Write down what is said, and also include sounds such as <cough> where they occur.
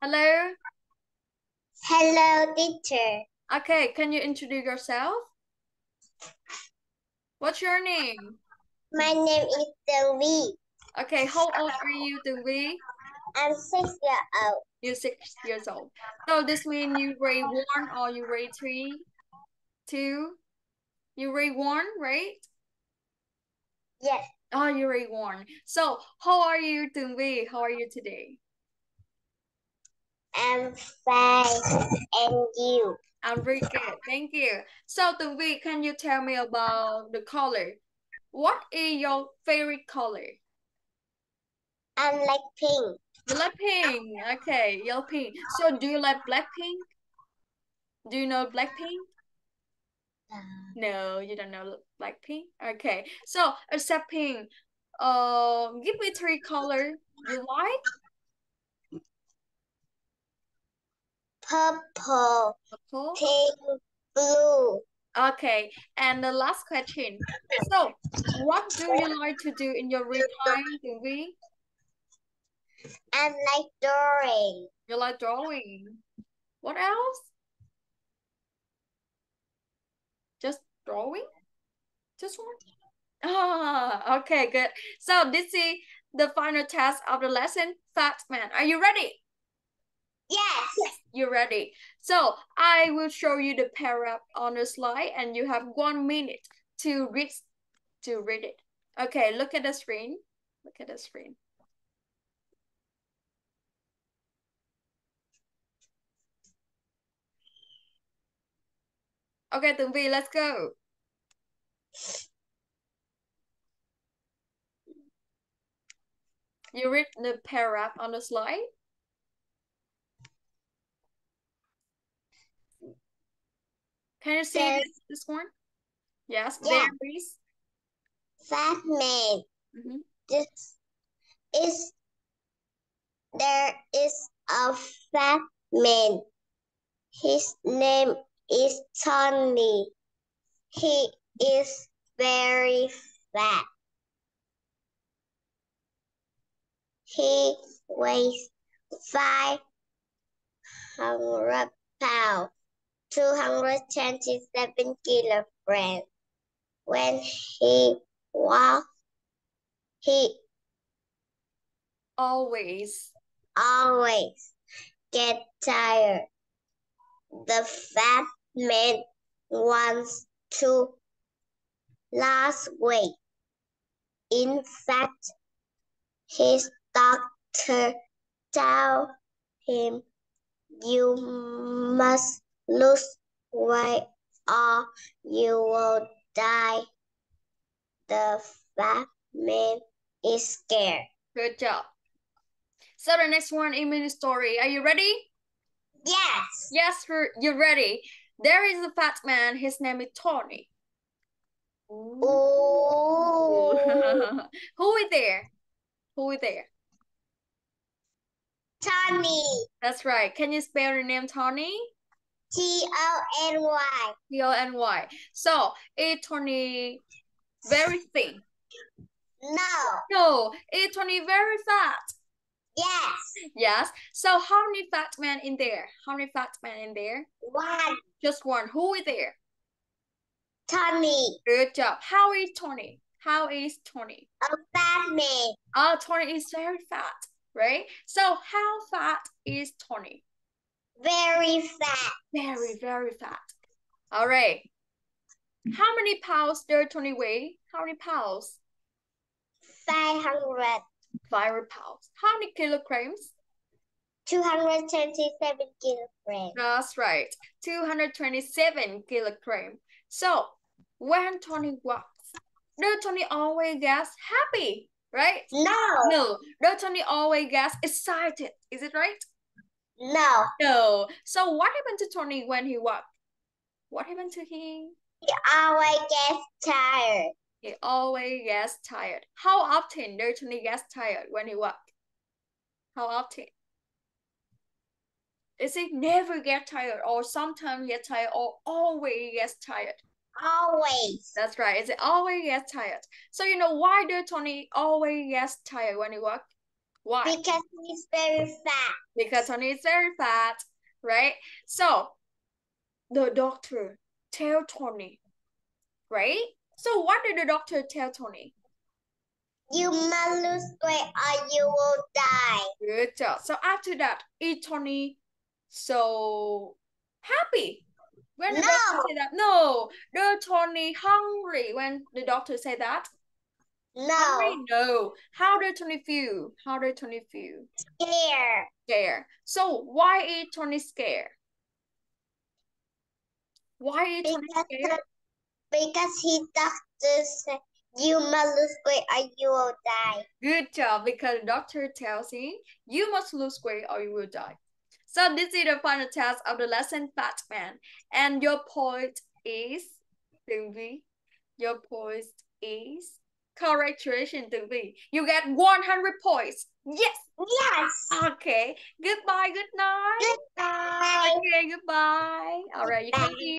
Hello. Hello, teacher. Okay, can you introduce yourself? What's your name? My name is Devi. Okay, how old are you, Devi? I'm six years old. You're six years old. So this means you grade one or you grade three, two? You grade one, right? Yes, Oh, you grade one. So how are you, Devi? How are you today? I'm fine. And you? I'm very good. Thank you. So Devi, can you tell me about the color? What is your favorite color? I like pink. You like pink. Okay, you like pink. So do you like black pink? Do you know Blackpink? No, you don't know Blackpink? Okay. So except pink, uh, give me three colors you like. Purple, Purple. pink, blue. Okay, and the last question. So, what do you like to do in your free time, Devi? I like drawing. You like drawing. What else? Just drawing? Just one? Ah, okay, good. So this is the final test of the lesson. Fat man, are you ready? Yes. You're ready. So I will show you the paragraph on the slide and you have one minute to read to read it. Okay, look at the screen. Look at the screen. Okay, Tường Vy, let's go. You read the paragraph on the slide? Can you see Yes. this, one? Yes, Yeah. there is. Fat man. Mhm. This is there is a fat man. His name is Tony. He is very fat. He weighs five hundred pounds, two hundred twenty-seven kilograms. When he walks, he Always. always get tired. The fat man wants to lose weight. In fact, his doctor tell him you must lose weight or you will die. The fat man is scared. Good job. So the next one in mini story. Are you ready? Yes. Yes, you're ready. There is a fat man. His name is Tony. Oh, <laughs> Who is there? Who is there? Tony. That's right. Can you spell the name Tony? T O N Y. T O N Y. So is Tony very thin? No. No, is Tony very fat? Yes. Yes. So how many fat men in there? How many fat men in there? One. Just one. Who is there? Tony. Good job. How is Tony? How is Tony? A fat man. Oh, Tony is very fat, right? So how fat is Tony? Very fat. Very, very fat. All right. How many pounds does Tony weigh? How many pounds? Five hundred. Five pounds. How many kilograms? Two hundred twenty-seven kilograms. That's right. 227 kilogram. So when Tony walks, does Tony always gets happy, right? No. No. Does Tony always gets excited? Is it right? No. No. So what happened to Tony when he walked? What happened to him? He always gets tired. He always gets tired. How often does Tony gets tired when he walks? How often? Is it never get tired or sometimes get tired or always gets tired? Always. That's right. Is it always gets tired? So you know why does Tony always gets tired when he walk? Why? Because he's very fat. Because Tony is very fat, right? So the doctor tell Tony, right? So what did the doctor tell Tony? You must lose weight or you will die. Good job. So after that, is Tony so happy? When the No. doctor say that? No. The Tony hungry when the doctor say that? No. Hungry? No. How did Tony feel? How did Tony feel? Scared. Scared. So why is Tony scared? Why is Tony Because, scared? because he doctor said you must lose weight or you will die. Good job, because the doctor tells him you must lose weight or you will die. So this is the final test of the lesson Fat Man. And your point is, Tường your point is correct choice Tường Vy. You get 100 points. Yes. Yes. Okay. Goodbye, good night. Goodbye. Okay, goodbye. All right, you can eat.